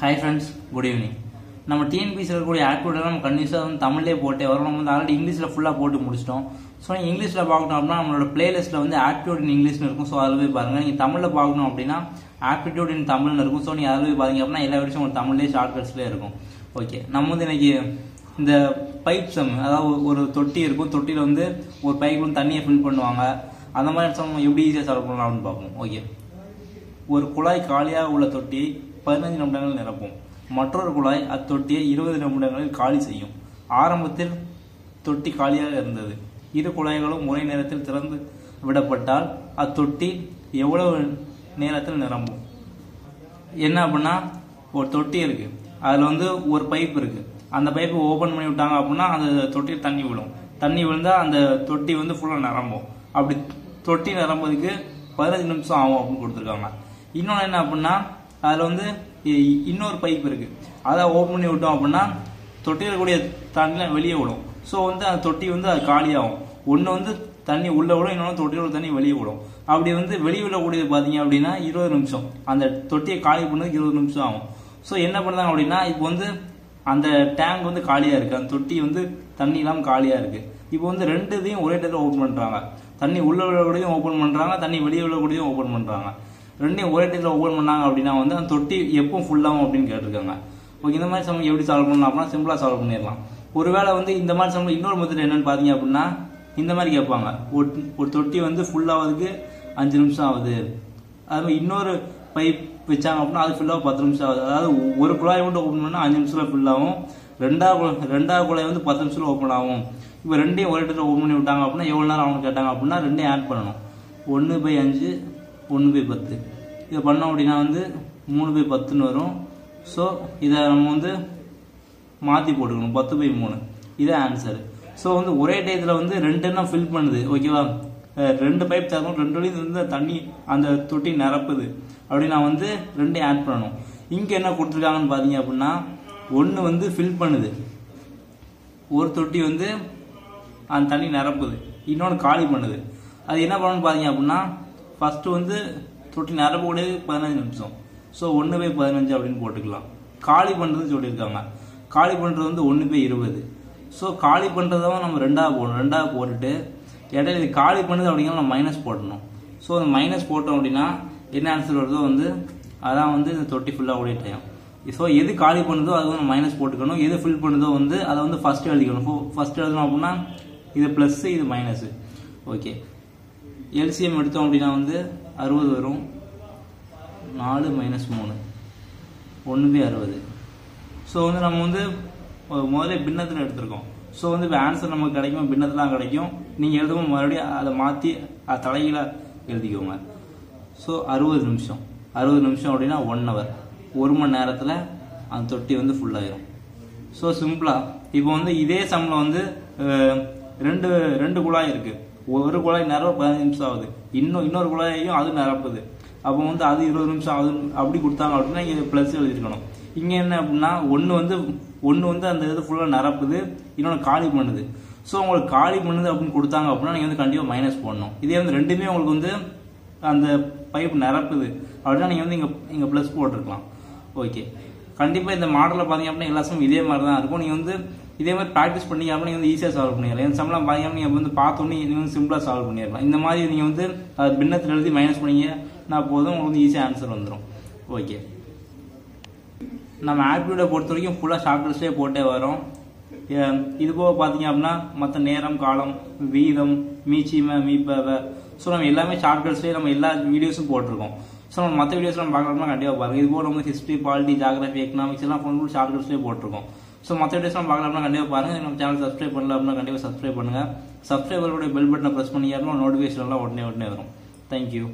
Hi friends good evening நம்ம டிஎன்பிசியில் இருக்கக்கூடிய ஆக்டிவிட்டி நம்ம கண்டினியூஸாக வந்து தமிழ்லேயே போட்டே வரோம் நம்ம வந்து ஆல்ரெடி இங்கிலீஷில் ஃபுல்லாக போட்டு முடிச்சிட்டோம். ஸோ நீங்கள் இங்கிலீஷில் பார்க்கணும் அப்படின்னா நம்மளோட பிளேலிஸ்ட்டில் வந்து ஆக்டிவிட்டி இன் இங்கிலீஷ்னு இருக்கும். ஸோ அதில் போய் பாருங்கள் நீங்கள் தமிழில் பார்க்கணும் அப்படின்னா ஆப்டிடியூட் இன் தமிழ்னு இருக்கும். ஸோ நீங்கள் அதில் போய் பாருங்க அப்படின்னா எல்லா விஷயம் உங்களுக்கு தமிழ்லேயே ஷார்ட்கட்ஸ்லேயே இருக்கும். ஓகே நம்ம வந்து இன்னைக்கு இந்த பைப் சம் அதாவது ஒரு தொட்டி இருக்கும். தொட்டியில் வந்து ஒரு பைப் வந்து தண்ணியை ஃபில் பண்ணுவாங்க. அந்த மாதிரி சம் எப்படி ஈஸியாக சால்வ் பண்ணலாம் அப்படின்னு பார்ப்போம். ஓகே ஒரு குழாய் காலியாக உள்ள தொட்டி பதினைஞ்சு நிமிடங்கள் நிரப்பும். மற்றொரு குழாய் அத்தொட்டியை இருபது நிமிடங்களில் காலி செய்யும். ஆரம்பத்தில் தொட்டி காலியாக இருந்தது. இரு குழாய்களும் ஒரே நேரத்தில் திறந்து விடப்பட்டால் அத்தொட்டி எவ்வளவு நேரத்தில் நிரம்பும்? என்ன அப்படின்னா ஒரு தொட்டி இருக்கு. அதில் வந்து ஒரு பைப் இருக்கு. அந்த பைப்பை ஓப்பன் பண்ணி விட்டாங்க அப்படின்னா அந்த தொட்டியில் தண்ணி விழும். தண்ணி விழுந்தால் அந்த தொட்டி வந்து ஃபுல்லாக நிரம்பும். அப்படி தொட்டி நிரம்புறதுக்கு பதினஞ்சு நிமிஷம் ஆகும் அப்படின்னு கொடுத்துருக்காங்க. இன்னொன்று என்ன அப்படின்னா அதில் வந்து இன்னொரு பைப் இருக்கு. அதை ஓப்பன் பண்ணி விட்டோம் அப்படின்னா தொட்டியில் இருக்கக்கூடிய தண்ணியெலாம் வெளியே விடும் ஸோ வந்து அந்த தொட்டி வந்து அது காலியாகும். ஒன்று வந்து தண்ணி உள்ள விடும் இன்னொன்று தொட்டியில் உள்ள தண்ணி வெளியே விடும் அப்படி வந்து வெளியே விடக்கூடியது பார்த்தீங்க அப்படின்னா இருபது நிமிஷம். அந்த தொட்டியை காலி பண்ணதுக்கு இருபது நிமிஷம் ஆகும். ஸோ என்ன பண்ணுறாங்க அப்படின்னா இப்போ வந்து அந்த டேங்க் வந்து காலியாக இருக்குது அந்த தொட்டி வந்து தண்ணி இல்லாமல் காலியாக இருக்குது இப்போ வந்து ரெண்டு இதையும் ஒரே டேட்டில் ஓப்பன் பண்ணுறாங்க தண்ணி உள்ள விடக்கூடியதையும் ஓப்பன் பண்ணுறாங்க தண்ணி வெளியே விடக்கூடியதையும் ஓப்பன் பண்ணுறாங்க ரெண்டையும் ஒரே டேட்டில் ஓப்பன் பண்ணாங்க அப்படின்னா வந்து அந்த தொட்டி எப்போ ஃபுல்லாகும் அப்படின்னு கேட்டிருக்காங்க. ஓகே இந்த மாதிரி சம் எப்படி சால்வ் பண்ணலாம் அப்படின்னா சிம்பிளாக சால்வ் பண்ணிடலாம். ஒருவேளை வந்து இந்த மாதிரி சமயம் இன்னொரு மெத்தட் என்னென்னு பார்த்தீங்க அப்படின்னா இந்த மாதிரி கேட்பாங்க. ஒரு ஒரு தொட்டி வந்து ஃபுல்லாகிறதுக்கு அஞ்சு நிமிஷம் ஆகுது. அது மாதிரி இன்னொரு பைப் வச்சாங்க அப்படின்னா அது ஃபுல்லாக பத்து நிமிஷம் ஆகுது. அதாவது ஒரு குழாய் மட்டும் ஓப்பன் பண்ணால் அஞ்சு நிமிஷத்தில் ஃபுல்லாகும் ரெண்டாவது குழாய் ரெண்டாவது குழாய் வந்து பத்து நிமிஷத்தில் ஓப்பன் ஆகும். இப்போ ரெண்டையும் ஒரு இடத்துல ஓப்பன் பண்ணி விட்டாங்க அப்படின்னா எவ்வளோ நேரம் அவங்க கேட்டாங்க அப்படின்னா ரெண்டையும் ஆட் பண்ணணும். ஒன்று பை அஞ்சு ஒன்று பை பத்து. இதை பண்ணோம் அப்படின்னா வந்து மூணு பை பத்துன்னு வரும். ஸோ இதை நம்ம வந்து மாற்றி போட்டுக்கணும். பத்து பை மூணு. இதான் ஆன்சர் ஸோ வந்து ஒரே டயத்தில் வந்து ரெண்டு எண்ணம் ஃபில் பண்ணுது. ஓகேவா ரெண்டு பைப் திறக்கணும். ரெண்டு வழியும் வந்து தண்ணி அந்த தொட்டி நிரப்புது. அப்படி நான் வந்து ரெண்டையும் ஆட் பண்ணணும். இங்கே என்ன கொடுத்துருக்காங்கன்னு பார்த்தீங்க அப்படின்னா ஒன்று வந்து ஃபில் பண்ணுது. ஒரு தொட்டி வந்து அந்த தண்ணி நிரப்புது. இன்னொன்று காலி பண்ணுது. அது என்ன பண்ணணும்னு பார்த்தீங்க அப்படின்னா ஃபஸ்ட்டு வந்து தொட்டி நிரப்பக்கூடியது பதினஞ்சு நிமிஷம். ஸோ ஒன்று பை பதினஞ்சு அப்படின்னு போட்டுக்கலாம். காலி பண்ணுறது சொல்லியிருக்காங்க. காலி பண்ணுறது வந்து ஒன்று பை இருபது. ஸோ காலி பண்ணுறதும் நம்ம ரெண்டாவது போடணும். ரெண்டாவது போட்டுட்டு இடையில இது காலி பண்ணுது அப்படிங்கிற நம்ம மைனஸ் போடணும். ஸோ அந்த மைனஸ் போட்டோம் அப்படின்னா என்ன ஆன்சர் வருதோ வந்து அதான் வந்து இந்த தொட்டி ஃபுல்லாக ஓடிய டைம் ஸோ எது காலி பண்ணுதோ அது வந்து மைனஸ் போட்டுக்கணும். எது ஃபில் பண்ணுதோ வந்து அதை வந்து ஃபஸ்ட்டு எழுதிக்கணும். ஃபர்ஸ்ட் எழுதணும் அப்படின்னா இது ப்ளஸ்ஸு இது மைனஸு ஓகே எல்சிஎம் எடுத்தோம் அப்படின்னா வந்து அறுபது வரும். நாலு மைனஸ் மூணு. ஒன்று பை அறுபது. ஸோ வந்து நம்ம வந்து முதல்ல பின்னத்தில் எடுத்திருக்கோம். ஸோ வந்து இப்போ ஆன்சர் நமக்கு கிடைக்கும்? பின்னத்தில் கிடைக்கும். நீங்கள் எழுதும்போது மறுபடியும் அதை மாற்றி அதை தலைகீழ எழுதிக்கோங்க. ஸோ அறுபது நிமிஷம். அறுபது நிமிஷம் அப்படின்னா ஒன் ஹவர் ஒரு மணி நேரத்தில் அந்த தொட்டி வந்து ஃபுல்லாயிரும் ஸோ சிம்பிளாக இப்போ வந்து இதே சம்மில் வந்து ரெண்டு ரெண்டு குழாய் இருக்குது ஒரு குழாய் நிரப்ப பதினஞ்சு நிமிஷம் ஆகுது. இன்னும் இன்னொரு குழாயையும் அது நிரப்புது. அப்போ வந்து அது இருபது நிமிஷம் ஆகுது அப்படி கொடுத்தாங்க அப்படின்னா இங்கே ப்ளஸ் எழுதிருக்கணும் இங்கே என்ன அப்படின்னா ஒன்று வந்து ஒன்று வந்து அந்த இது ஃபுல்லாக நிரப்புது இன்னொன்று காலி பண்ணுது. ஸோ உங்களுக்கு காலி பண்ணுது அப்படின்னு கொடுத்தாங்க அப்படின்னா நீங்கள் வந்து கண்டிப்பாக மைனஸ் போடணும். இதே வந்து ரெண்டுமே உங்களுக்கு வந்து அந்த பைப் நிரப்புது. அப்படின்னா நீங்கள் வந்து இங்கே இங்கே ப்ளஸ் போட்டிருக்கலாம். ஓகே கண்டிப்பாக இந்த மாடலில் பார்த்தீங்க அப்படின்னா எல்லா சமயம் இதே மாதிரி தான் இருக்கும். நீங்கள் வந்து இதே மாதிரி ப்ராக்டிஸ் பண்ணீங்க நீங்கள் வந்து ஈஸியாக சால்வ் பண்ணிடலாம். இந்த சம்லாம் பார்த்தீங்க நீங்கள் வந்து பார்த்தோன்னே நீங்கள் வந்து சிம்பிளாக சால்வ் பண்ணிடலாம். இந்த மாதிரி நீங்கள் வந்து பின்னத்தில் எழுதி மைனஸ் பண்ணீங்கன்னா போதும் உங்களுக்கு வந்து ஈஸியாக ஆன்சர் வந்துடும் ஓகே நம்ம ஆப்டியூடை பொறுத்த வரைக்கும் ஃபுல்லாக ஷார்ட்கட்ஸ்லேயே போட்டே வரோம். இது போக பார்த்தீங்க அப்படின்னா மற்ற நேரம் காலம் வீதம் மீச்சிம மீப்பவ ஸோ நம்ம எல்லாமே ஷார்ட்கட்ஸ்லேயே நம்ம எல்லா வீடியோஸும் போட்டிருக்கோம். ஸோ நம்ம மற்ற வீடியோஸ் நம்ம பார்க்கணும்னா கண்டிப்பாக பாருங்கள் இது போக நம்ம ஹிஸ்ட்ரி பாலிட்டி ஜாகிரபி எக்கனாமிக்ஸ் எல்லாம் ஃபோன் ஃபுல் ஷார்ட்கட்ஸ்லேயே போட்டிருக்கோம். ஸோ மற்ற வீடியோஸ்லாம் பார்க்கலாம் அப்படின்னா கண்டிப்பாக பாருங்க. நம்ம சேனல் சப்ஸ்கிரைப் பண்ணல அப்படின்னா கண்டிப்பாக சப்ஸ்கிரைப் பண்ணுங்கள் சப்ஸ்கிரைபரோட பெல் பட்டனை ப்ரெஸ் பண்ணி அப்படின்னா நோட்டிஃபிகேஷன் எல்லாம் உடனே உடனே வரும். தேங்க்யூ